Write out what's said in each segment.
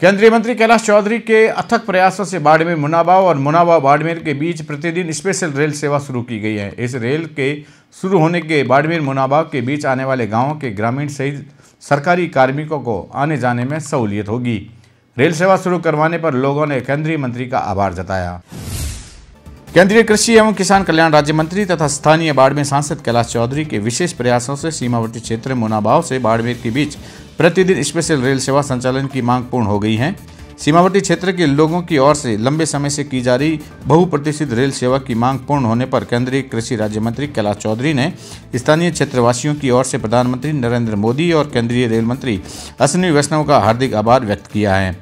केंद्रीय मंत्री कैलाश चौधरी के अथक प्रयासों से बाड़मेर मुनाबाव और मुनाबाव बाड़मेर के बीच प्रतिदिन स्पेशल रेल सेवा शुरू की गई है। इस रेल के शुरू होने के बाड़मेर मुनाबाव के बीच आने वाले गाँवों के ग्रामीण सहित सरकारी कार्मिकों को आने जाने में सहूलियत होगी। रेल सेवा शुरू करवाने पर लोगों ने केंद्रीय मंत्री का आभार जताया। केंद्रीय कृषि एवं किसान कल्याण राज्य मंत्री तथा स्थानीय बाड़मेर सांसद कैलाश चौधरी के विशेष प्रयासों से सीमावर्ती क्षेत्र मुनाबाव से बाड़मेर के बीच प्रतिदिन स्पेशल रेल सेवा संचालन की मांग पूर्ण हो गई है। सीमावर्ती क्षेत्र के लोगों की ओर से लंबे समय से की जा रही बहुप्रतिष्ठित रेल सेवा की मांग पूर्ण होने पर केंद्रीय कृषि राज्य मंत्री कैलाश चौधरी ने स्थानीय क्षेत्रवासियों की ओर से प्रधानमंत्री नरेंद्र मोदी और केंद्रीय रेल मंत्री अश्विनी वैष्णव का हार्दिक आभार व्यक्त किया है।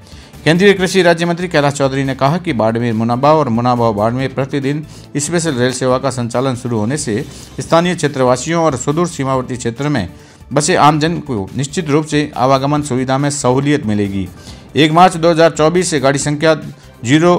केंद्रीय कृषि राज्य मंत्री कैलाश चौधरी ने कहा कि बाड़मेर मुनाबाव और मुनाबाव बाड़मेर प्रतिदिन स्पेशल रेल सेवा का संचालन शुरू होने से स्थानीय क्षेत्रवासियों और सुदूर सीमावर्ती क्षेत्र में बसे आमजन को निश्चित रूप से आवागमन सुविधा में सहूलियत मिलेगी। एक मार्च 2024 से गाड़ी संख्या ज़ीरो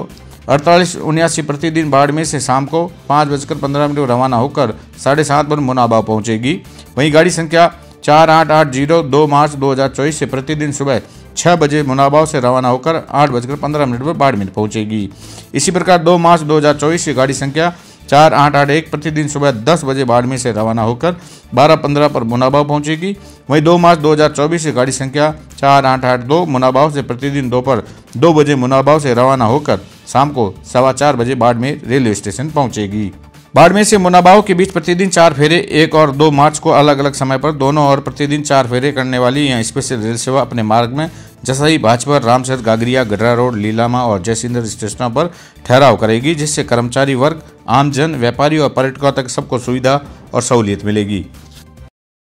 अड़तालीस उन्यासी प्रतिदिन बाड़मेर से शाम को पाँच बजकर पंद्रह मिनट रवाना होकर साढ़े सात पर मुनाबाव पहुंचेगी। वहीं गाड़ी संख्या चार आठ आठ ज़ीरो दो मार्च दो हज़ार चौबीस से प्रतिदिन सुबह छः बजे मुनाबाव से रवाना होकर आठ बजकर पंद्रह मिनट पर बाड़मेर पहुंचेगी। इसी प्रकार दो मार्च दो हज़ार चौबीस से गाड़ी संख्या चार आठ आठ एक प्रतिदिन सुबह दस बजे बाड़मेर से रवाना होकर बारह पंद्रह पर मुनाबाव पहुंचेगी। वहीं दो मार्च दो हज़ार चौबीस से गाड़ी संख्या चार आठ आठ दो मुनाबाव से प्रतिदिन दोपहर दो बजे मुनाबाव से रवाना होकर शाम को सवा चार बजे बाड़मेर रेलवे स्टेशन पहुंचेगी। बाड़मेर से मुनाबाव के बीच प्रतिदिन चार फेरे, एक और दो मार्च को अलग अलग समय पर दोनों और प्रतिदिन चार फेरे करने वाली यह स्पेशल रेल सेवा अपने मार्ग में जसई, भाजपा, रामसर, गागरिया, गडरा रोड, लीलामा और जयसिंदर स्टेशनों पर ठहराव करेगी, जिससे कर्मचारी वर्ग, आमजन, व्यापारी और पर्यटकों तक सबको सुविधा और सहूलियत मिलेगी।